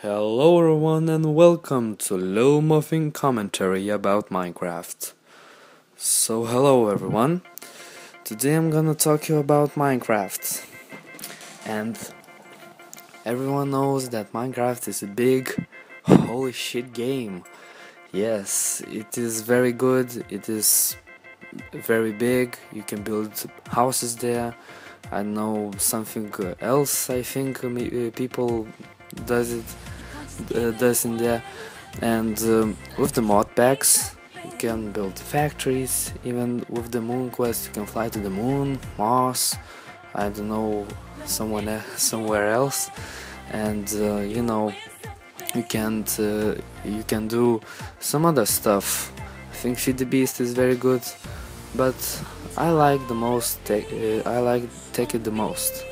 Hello everyone and welcome to Low Muffin commentary about Minecraft. So hello everyone. Today I'm gonna talk you about Minecraft. And everyone knows that Minecraft is a big holy shit game. Yes, it is very good. It is very big. You can build houses there. I know something else I think uh, people does it uh, does in there and um, with the mod packs you can build factories. Even with the moon quest you can fly to the moon mars i don't know someone somewhere else. And uh, you know you can uh, you can do some other stuff. I think feed the beast is very good but i like the most uh, i like Tekkit the most.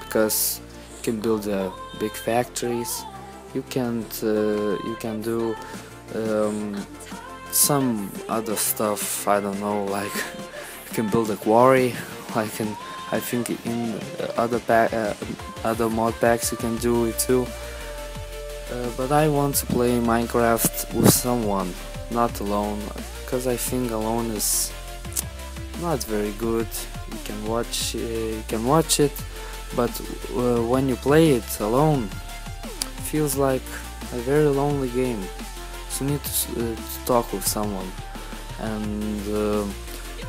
Because you can build uh, big factories you can uh, you can do um, some other stuff I don't know like you can build a quarry like I think in other pack uh, other mod packs you can do it too. Uh, but I want to play Minecraft with someone not alone because I think alone is not very good. You can watch uh, you can watch it but uh, when you play it alone feels like a very lonely game. So you need to, uh, to talk with someone and uh,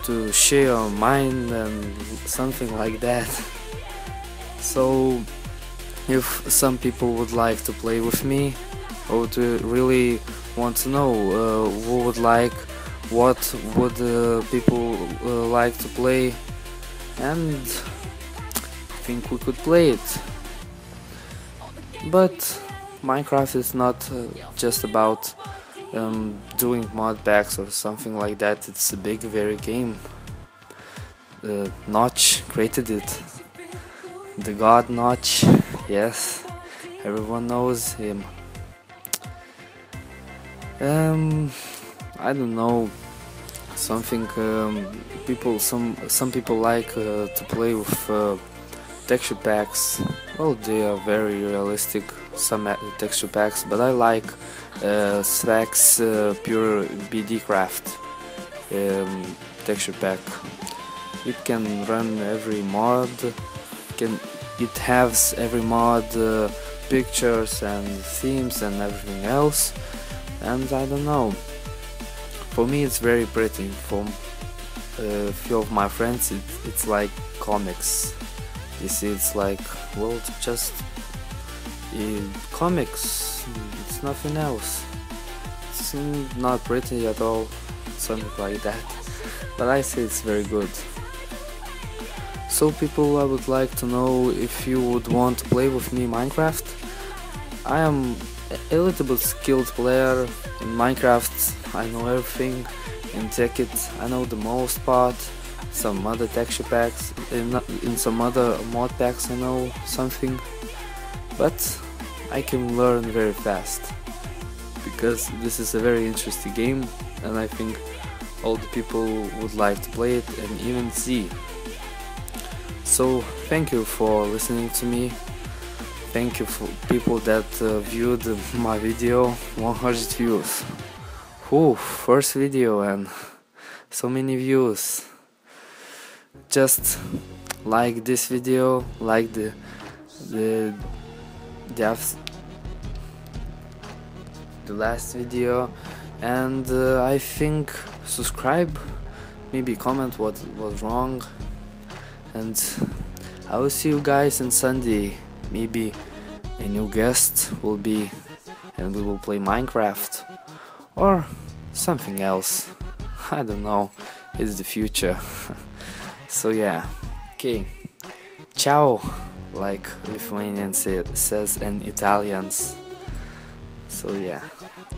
to share your mind and something like that. So if some people would like to play with me or to really want to know uh, who would like what would uh, people uh, like to play and think we could play it. But Minecraft is not uh, just about um, doing mod packs or something like that. It's a big, very game. Uh, Notch created it. The god Notch, yes, everyone knows him. Um, I don't know. Something um, people, some some people like uh, to play with uh, texture packs. Well, they are very realistic some texture packs, but I like uh, Sphax uh, Pure BD Craft um, texture pack. It can run every mod, can it has every mod uh, pictures and themes and everything else, and I don't know. For me, it's very pretty. For a few of my friends, it, it's like comics. You see, it's like well, just comics it's nothing else. It's not pretty at all something like that. But I say it's very good. So people I would like to know if you would want to play with me Minecraft. I am a little bit skilled player in Minecraft. I know everything in Tekkit I know the most part some other texture packs in, in some other mod packs I know something. But I can learn very fast because this is a very interesting game and I think all the people would like to play it and even see. So thank you for listening to me. Thank you for people that uh, viewed my video 100 views. Whew, first video and so many views. Just like this video, like the the depth the last video. And uh, I think subscribe maybe comment what was wrong. And I will see you guys on Sunday. Maybe a new guest will be and we will play Minecraft or something else. I don't know. It's the future. So yeah. Okay. Ciao like Lithuanians say, says and Italians. So yeah,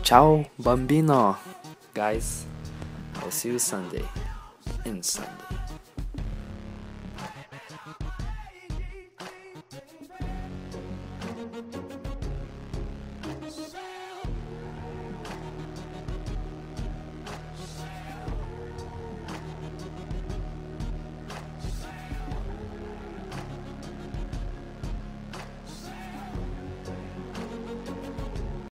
ciao bambino, guys. I'll see you Sunday. In Sunday.